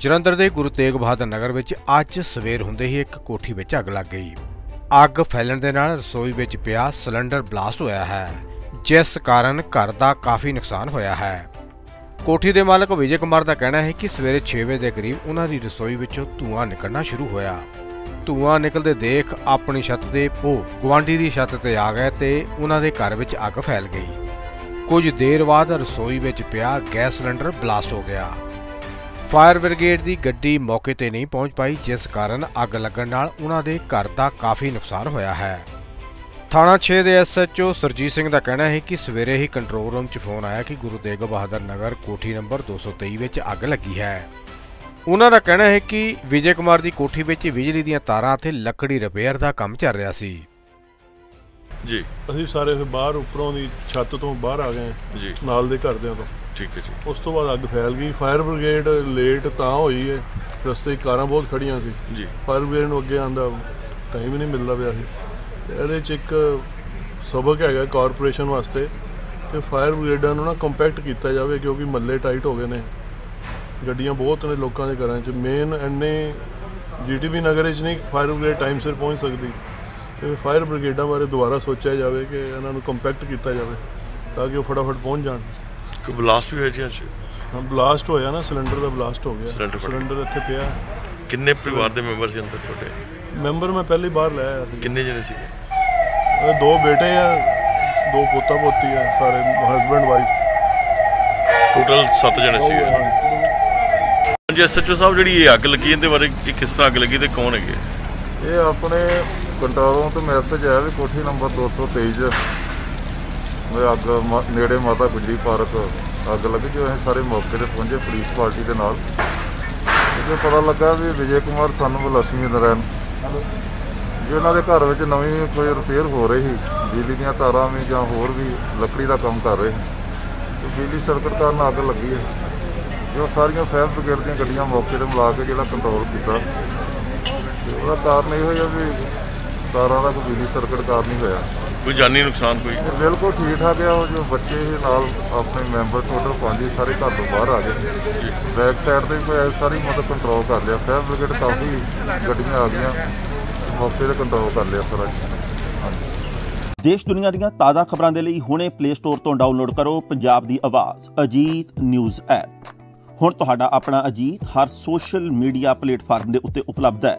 ਜਲੰਧਰ ਦੇ ਗੁਰੂ ਤੇਗ ਬਹਾਦਰ ਨਗਰ ਵਿੱਚ ਅੱਜ ਸਵੇਰ ਹੁੰਦੇ ਹੀ ਇੱਕ ਕੋਠੀ ਵਿੱਚ ਅੱਗ ਲੱਗ ਗਈ। ਅੱਗ ਫੈਲਣ ਦੇ ਨਾਲ ਰਸੋਈ ਵਿੱਚ ਪਿਆ ਸਿਲੰਡਰ ਬਲਾਸਟ ਹੋਇਆ ਹੈ, ਜਿਸ ਕਾਰਨ ਘਰ ਦਾ ਕਾਫੀ ਨੁਕਸਾਨ ਹੋਇਆ ਹੈ। ਕੋਠੀ ਦੇ ਮਾਲਕ ਵਿਜੇ ਕੁਮਾਰ ਦਾ ਕਹਿਣਾ ਹੈ ਕਿ ਸਵੇਰੇ 6 ਵਜੇ ਦੇ ਕਰੀਬ ਉਹਨਾਂ ਦੀ ਰਸੋਈ ਵਿੱਚੋਂ ਧੂੰਆਂ ਨਿਕਲਣਾ ਸ਼ੁਰੂ ਹੋਇਆ। ਧੂੰਆਂ ਨਿਕਲਦੇ ਦੇਖ ਆਪਣੀ ਛੱਤ ਦੇ ਉਹ ਗੁਆਂਢੀ ਦੀ ਛੱਤ ਤੇ ਆ ਗਏ ਤੇ ਉਹਨਾਂ ਦੇ ਘਰ ਵਿੱਚ ਅੱਗ ਫੈਲ ਗਈ। ਕੁਝ ਦੇਰ ਬਾਅਦ ਰਸੋਈ ਵਿੱਚ ਪਿਆ ਗੈਸ ਸਿਲੰਡਰ ਬਲਾਸਟ ਹੋ ਗਿਆ। ਫਾਇਰ ਬ੍ਰਿਗੇਡ ਦੀ ਗੱਡੀ ਮੌਕੇ ਤੇ ਨਹੀਂ ਪਹੁੰਚ ਪਾਈ, ਜਿਸ ਕਾਰਨ ਅੱਗ ਲੱਗਣ ਨਾਲ ਉਹਨਾਂ ਦੇ ਘਰ ਦਾ ਕਾਫੀ ਨੁਕਸਾਨ ਹੋਇਆ ਹੈ। ਥਾਣਾ 6 ਦੇ ਐਸਐਚਓ ਸਰਜੀਤ ਸਿੰਘ ਦਾ ਕਹਿਣਾ ਹੈ ਕਿ ਸਵੇਰੇ ਹੀ ਕੰਟਰੋਲ ਰੂਮ 'ਚ ਫੋਨ ਆਇਆ ਕਿ ਗੁਰੂ ਤੇਗ ਬਹਾਦਰ ਨਗਰ ਕੋਠੀ ਨੰਬਰ 223 ਵਿੱਚ ਅੱਗ ਲੱਗੀ ਹੈ। ਉਹਨਾਂ ਦਾ ਕਹਿਣਾ ਹੈ ਕਿ ਵਿਜੇ ਕੁਮਾਰ ਦੀ ਕੋਠੀ ਵਿੱਚ ਬਿਜਲੀ ਦੀਆਂ ਤਾਰਾਂ ਅਤੇ ਲੱਕੜੀ ਰਿਪੇਅਰ ਦਾ ਕੰਮ ਚੱਲ ਰਿਹਾ ਸੀ। ਜੀ। ਅਸੀਂ ਸਾਰੇ ਫਿਰ ਬਾਹਰ ਉੱਪਰੋਂ ਦੀ ਛੱਤ ਤੋਂ ਬਾਹਰ ਆ ਗਏ ਜੀ। ਨਾਲ ਦੇ ਘਰਦਿਆਂ ਤੋਂ। ਠੀਕ ਹੈ ਜੀ। ਉਸ ਤੋਂ ਬਾਅਦ ਅੱਗ ਫੈਲ ਗਈ। ਫਾਇਰ ਬ੍ਰਿਗੇਡ ਲੇਟ ਤਾਂ ਹੋਈ ਹੈ ਰਸਤੇ 'ਚ ਕਾਰਾਂ ਬਹੁਤ ਖੜੀਆਂ ਸੀ। ਜੀ। ਫਾਇਰ ਬ੍ਰਿਗੇਡ ਨੂੰ ਅੱਗੇ ਆਂਦਾ ਟਾਈਮ ਨਹੀਂ ਮਿਲਦਾ ਪਿਆ ਸੀ। ਤੇ ਇਹਦੇ 'ਚ ਇੱਕ ਸਬਕ ਹੈਗਾ ਕਾਰਪੋਰੇਸ਼ਨ ਵਾਸਤੇ ਕਿ ਫਾਇਰ ਬ੍ਰਿਗੇਡਾਂ ਨੂੰ ਨਾ ਕੰਪੈਕਟ ਕੀਤਾ ਜਾਵੇ ਕਿਉਂਕਿ ਮੱਲੇ ਟਾਈਟ ਹੋ ਗਏ ਨੇ। ਗੱਡੀਆਂ ਬਹੁਤ ਨੇ ਲੋਕਾਂ ਦੇ ਘਰਾਂ 'ਚ। ਮੇਨ ਐਨੇ ਜੀਟੀਬੀ ਨਗਰ 'ਚ ਨਹੀਂ ਫਾਇਰ ਬ੍ਰਿਗੇਡ ਟਾਈਮ ਸਿਰ ਪਹੁੰਚ ਸਕਦੀ। ਤੇ ਫਾਇਰ ਬ੍ਰਿਗੇਡਾਂ ਬਾਰੇ ਦੁਬਾਰਾ ਸੋਚਿਆ ਜਾਵੇ ਕਿ ਇਹਨਾਂ ਨੂੰ ਕੰਪੈਕਟ ਕੀਤਾ ਜਾਵੇ ਤਾਂ ਕਿ ਉਹ ਫਟਾਫਟ ਪਹੁੰਚ ਜਾਣ। ਕੋਈ ਬਲਾਸਟ ਵੀ ਹੋਇਆ ਜੀ ਅੱਜ? ਹਾਂ ਬਲਾਸਟ ਹੋਇਆ ਨਾ ਸਿਲੰਡਰ ਦਾ ਬਲਾਸਟ ਹੋ ਗਿਆ। ਸਿਲੰਡਰ ਇੱਥੇ ਪਿਆ। ਕਿੰਨੇ ਪਰਿਵਾਰ ਦੇ ਮੈਂਬਰ ਸੀ ਅੰਦਰ ਤੁਹਾਡੇ? ਮੈਂਬਰ ਮੈਂ ਪਹਿਲੀ ਬਾਰ ਲੈ ਆਇਆ ਸੀ। ਕਿੰਨੇ ਜਣੇ ਸੀਗੇ? ਇਹ ਦੋ ਬੇਟੇ ਆ ਦੋ ਪੋਤਾ ਪੋਤੀ ਆ ਸਾਰੇ ਹਸਬੰਡ ਵਾਈਫ ਟੋਟਲ 7 ਜਣੇ ਸੀਗੇ। ਹਾਂਜੀ ਐਸਐਚਓ ਸਾਹਿਬ ਜਿਹੜੀ ਇਹ ਅੱਗ ਲੱਗੀ ਇਹਦੇ ਬਾਰੇ ਕਿ ਕਿਸ ਤਰ੍ਹਾਂ ਅੱਗ ਲੱਗੀ ਤੇ ਕੌਣ ਹੈਗੇ? ਇਹ ਆਪਣੇ ਕੰਟਰੋਲੋਂ ਤੋਂ ਮੈਸੇਜ ਆਇਆ ਵੀ ਕੋਠੀ ਨੰਬਰ 223 'ਚ ਵੀ ਅੱਗ ਮ- ਨੇੜੇ ਮਾਤਾ ਗੁਜਰੀ ਪਾਰਕ ਅੱਗ ਲੱਗੀ ਜੋ ਅਸੀਂ ਸਾਰੇ ਮੌਕੇ ਤੇ ਪਹੁੰਚੇ ਪੁਲਿਸ ਪਾਰਟੀ ਦੇ ਨਾਲ। ਇਹ ਪਤਾ ਲੱਗਾ ਵੀ ਵਿਜੇ ਕੁਮਾਰ ਸਾਨੂੰ ਲక్ష్ਮੀ ਨਰਾਇਣ ਜੀ ਉਹਨਾਂ ਦੇ ਘਰ ਵਿੱਚ ਨਵੀਂ ਕੋਈ ਰਿਪੇਅਰ ਹੋ ਰਹੀ ਸੀ, ਬਿਜਲੀ ਦੀਆਂ ਤਾਰਾਂ ਵੀ ਜਾਂ ਹੋਰ ਵੀ ਲੱਕੜੀ ਦਾ ਕੰਮ ਕਰ ਰਹੇ ਸੀ, ਤੇ ਬਿਜਲੀ ਸਰਕਟ ਕਾਰਨ ਅੱਗ ਲੱਗੀ ਹੈ। ਜੋ ਸਾਰੀਆਂ ਫਾਇਰ ਬ੍ਰਿਗੇਡ ਦੀਆਂ ਗੱਡੀਆਂ ਮੌਕੇ ਤੇ ਮਿਲਾ ਕੇ ਜਿਹੜਾ ਕੰਟਰੋਲ ਕੀਤਾ। ਤੇ ਉਹਦਾ ਕਾਰਨ ਇਹ ਹੋਇਆ ਵੀ ਤਾਰਾਂ ਦਾ ਕੋਈ ਬਿਜਲੀ ਸਰਕਟ ਕਾਰਨ ਹੀ ਹੋਇਆ। ਕੋਈ ਜਾਨੀ ਨੁਕਸਾਨ ਕੋਈ? ਬਿਲਕੁਲ ਠੀਕ ਠਾਕ ਆ ਉਹ ਜੋ ਬੱਚੇ ਸੀ ਨਾਲ ਆਪਣੇ ਮੈਂਬਰ ਟੋਟਲ ਪੰਜ ਹੀ ਸਾਰੇ ਘਰ ਤੋਂ ਬਾਹਰ ਆ ਗਏ। ਬੈਕ ਸਾਈਡ ਤੇ ਵੀ ਕੋਈ ਐਸੀ ਸਾਰੀ ਮਤਲਬ ਕੰਟਰੋਲ ਕਰ ਲਿਆ। ਫਾਇਰ ਬ੍ਰਿਗੇਡ ਕਾਫੀ ਗੱਡੀਆਂ ਆ ਗਈਆਂ ਮੌਕੇ ਤੇ ਕੰਟਰੋਲ ਕਰ ਲਿਆ ਸਾਰਾ ਦੇਸ਼ ਦੁਨੀਆ ਦੀਆਂ ਤਾਜ਼ਾ ਖਬਰਾਂ ਦੇ ਲਈ ਹੁਣੇ ਪਲੇ ਸਟੋਰ ਤੋਂ ਡਾਊਨਲੋਡ ਕਰੋ ਪੰਜਾਬ ਦੀ ਆਵਾਜ਼ ਅਜੀਤ ਨਿਊਜ਼ ਐਪ ਹੁਣ ਤੁਹਾਡਾ ਆਪਣਾ ਅਜੀਤ ਹਰ ਸੋਸ਼ਲ ਮੀਡੀਆ ਪਲੇਟਫਾਰਮ ਦੇ ਉੱਤੇ ਉਪਲਬਧ ਹੈ।